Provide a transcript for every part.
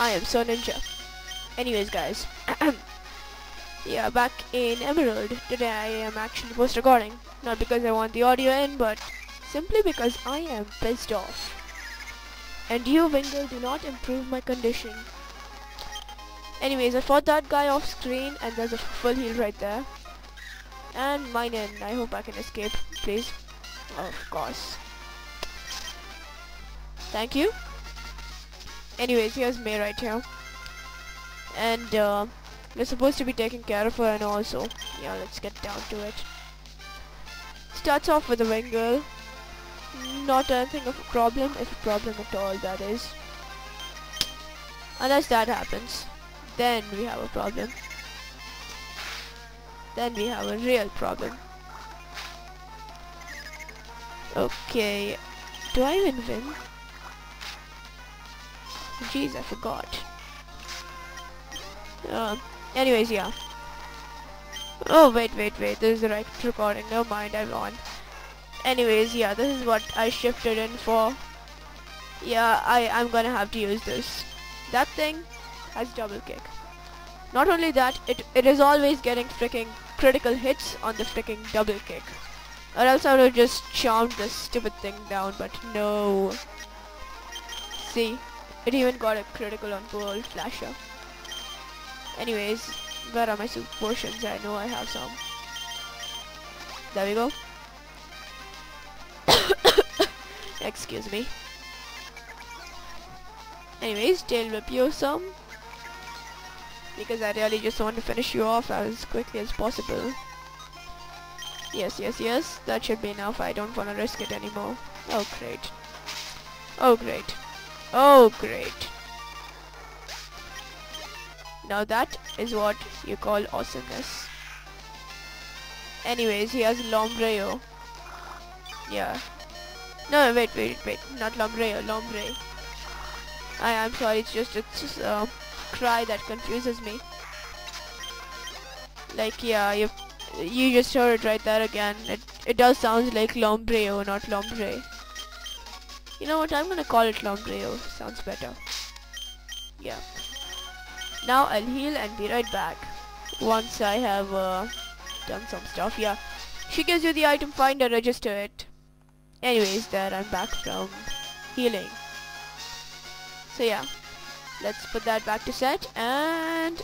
I am So Ninja. Anyways guys, yeah, back in Emerald, today I am actually post recording. Not because I want the audio in, but simply because I am pissed off. And you, Wingull, do not improve my condition. Anyways, I fought that guy off screen and there's a full heal right there. And mine in. I hope I can escape, please. Of course. Thank you. Anyways, here's May right here. And uh, we're supposed to be taking care of her and also, yeah, let's get down to it. Starts off with a Wingull. Not anything of a problem, if a problem at all, that is. Unless that happens, then we have a problem. Then we have a real problem. Okay, do I even win? Jeez, I forgot. Uh, anyways, yeah. Oh, wait, wait, wait. This is the right recording. Never mind, I won. Anyways, yeah, this is what I shifted in for. Yeah, I, I'm gonna have to use this. That thing has double kick. Not only that, it, it is always getting freaking critical hits on the freaking double kick. Or else I would have just charmed this stupid thing down, but no. See, it even got a critical on Bold Flasher. Anyways, where are my super potions? I know I have some. There we go. Excuse me. Anyways, tail whip you some. Because I really just want to finish you off as quickly as possible. Yes, yes, yes. That should be enough. I don't want to risk it anymore. Oh, great. Oh, great. Oh, great. Now that is what you call awesomeness. Anyways, he has Lombreo. Yeah. No, wait, wait, wait. Not Lombreo, Lombre. I am sorry, it's just a uh, cry that confuses me. Like, yeah, you you just heard it right there again. It it does sound like Lombreo, not Lombre. You know what, I'm gonna call it Lombreo. Sounds better. Yeah. Now I'll heal and be right back. Once I have uh, done some stuff, yeah. She gives you the item finder, register it. Anyways, there I'm back from healing. So yeah, let's put that back to set and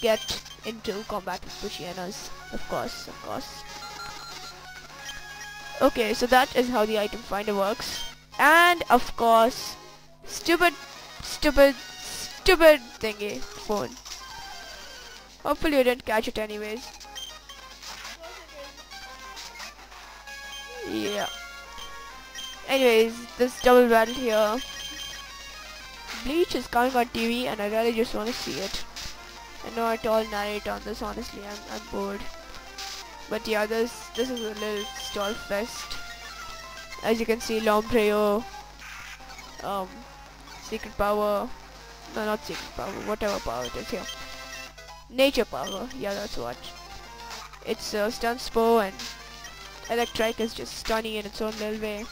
get into combat with Poochyenas. Of course, of course. Okay, so that is how the item finder works. And of course, stupid, stupid, stupid thingy phone. Hopefully you didn't catch it anyways. Yeah. Anyways, this double battle here. Bleach is coming on TV and I really just want to see it. I know I told narrate on this honestly, I'm, I'm bored. But yeah, this this is a little stall fest. As you can see, Lombreo, um, secret power, no, not secret power, whatever power it is here. Nature power, yeah, that's what. It's uh, stun spore and Electrike is just stunning in its own little way.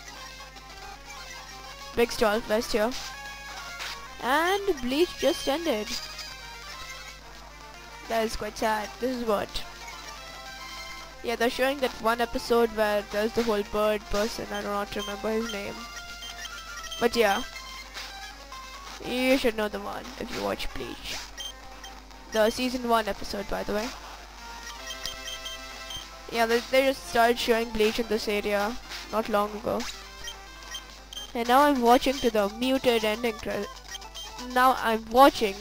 Big stall fest here. And Bleach just ended. That is quite sad. This is what yeah, they're showing that one episode where there's the whole bird person. I do not remember his name. But yeah. You should know the one if you watch Bleach. The season 1 episode, by the way. Yeah, they, they just started showing Bleach in this area not long ago. And now I'm watching to the muted ending credit. Now I'm watching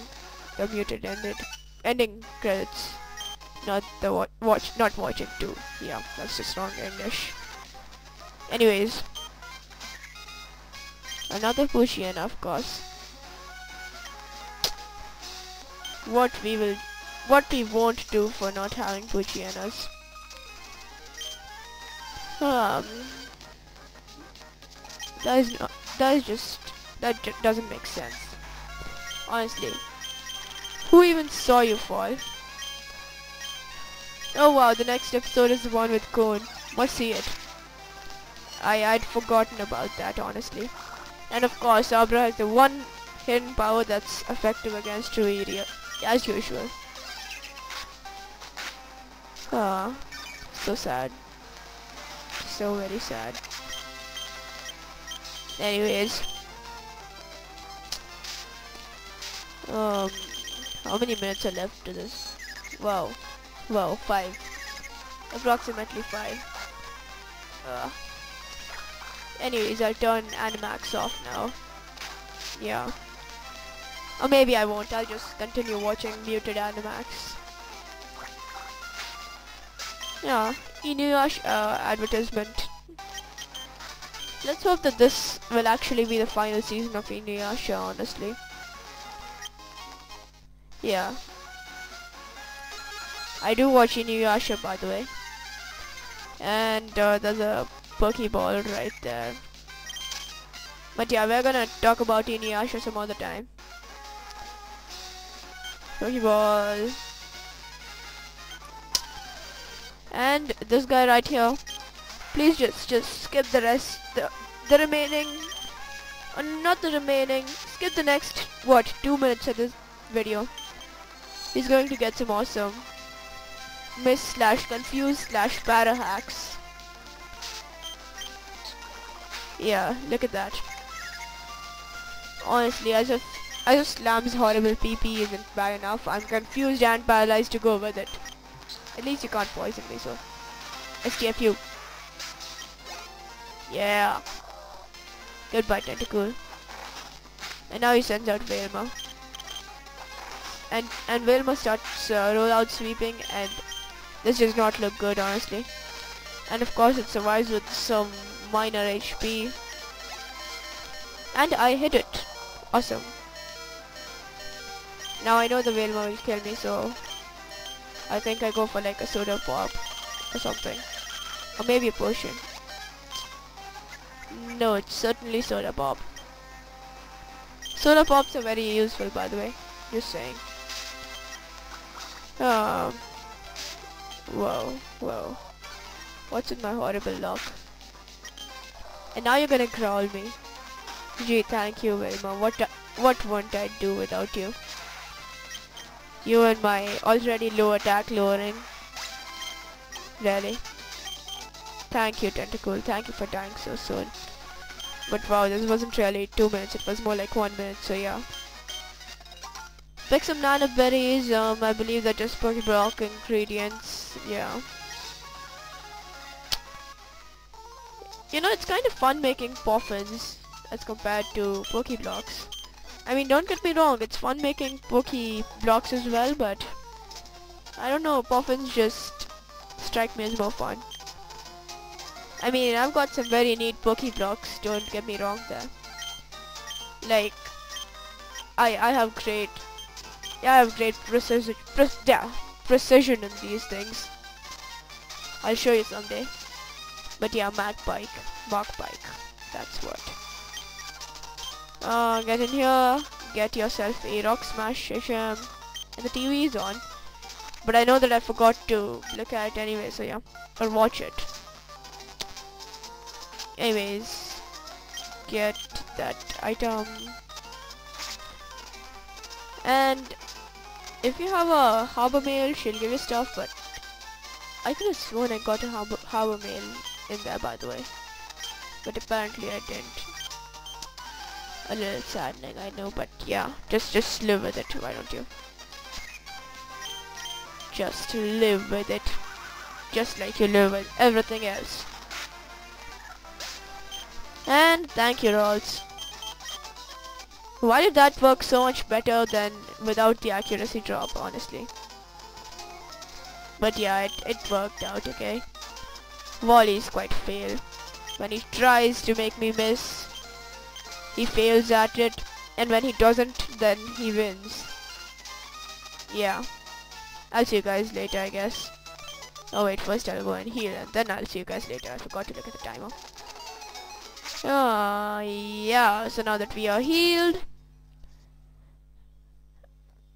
the muted ended ending credits not the wa watch, not watching too. Yeah, that's just wrong English. Anyways, another Poochyena, of course. What we will, what we won't do for not having Poochyenas. Um, that is not, that is just, that doesn't make sense. Honestly, who even saw you fall? Oh wow, the next episode is the one with Kon. Must see it. I I'd forgotten about that honestly. And of course, Abra has the one hidden power that's effective against true area, as usual. Ah, so sad. So very sad. Anyways. Um, how many minutes are left to this? Wow. Wow, five. Approximately five. Uh, anyways, I'll turn Animax off now. Yeah. Or maybe I won't, I'll just continue watching muted Animax. Yeah, Inuyasha uh, advertisement. Let's hope that this will actually be the final season of Inuyasha, honestly. Yeah. I do watch Inuyasha, by the way. And uh, there's a Pokeball right there. But yeah, we're gonna talk about Inuyasha some other time. Pokeball. And this guy right here. Please just just skip the rest the the remaining uh, not the remaining skip the next what two minutes of this video. He's going to get some awesome miss slash confused slash para hacks. Yeah, look at that. Honestly, as if as if Slam's horrible PP isn't bad enough, I'm confused and paralyzed to go with it. At least you can't poison me, so. STFU. Yeah. Goodbye, Tentacool. And now he sends out Velma. And and Velma starts uh, rollout sweeping and this does not look good, honestly. And of course it survives with some minor HP. And I hit it. Awesome. Now I know the Velma will kill me, so I think I go for like a soda pop or something. Or maybe a potion. No, it's certainly soda pop. Soda pops are very useful by the way. Just saying. Um Whoa, whoa. What's in my horrible luck? And now you're gonna growl me. Gee, thank you Velma. What uh, what won't I do without you? You and my already low attack lowering. Really? Thank you, Tentacool. Thank you for dying so soon. But wow, this wasn't really two minutes. It was more like one minute, so yeah. Pick some nana berries. Um, I believe they're just Pokeblock ingredients. Yeah. You know, it's kind of fun making poffins as compared to Pokeblocks. I mean, don't get me wrong, it's fun making Poke blocks as well, but I don't know, Poffins just strike me as more fun. I mean, I've got some very neat Poke blocks, don't get me wrong there. Like, I I have great, yeah, I have great precision, pre yeah, precision in these things. I'll show you someday. But yeah, Mach Bike, Mach Bike, that's what. Uh, get in here, get yourself a rock smash session, and the TV is on. But I know that I forgot to look at it anyway, so yeah, or watch it. Anyways, get that item. And if you have a harbor mail, she'll give you stuff, but I could have sworn I got a harbor, harbor mail in there, by the way. But apparently I didn't a little saddening, I know, but yeah, just just live with it, why don't you? Just live with it, just like you live with everything else. And thank you, Rolls. Why did that work so much better than without the accuracy drop, honestly? But yeah, it, it worked out, okay? Wally is quite fail. When he tries to make me miss, he fails at it and when he doesn't then he wins yeah I'll see you guys later I guess oh wait first I'll go and heal and then I'll see you guys later I forgot to look at the timer uh, yeah so now that we are healed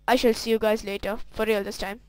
I shall see you guys later. For real this time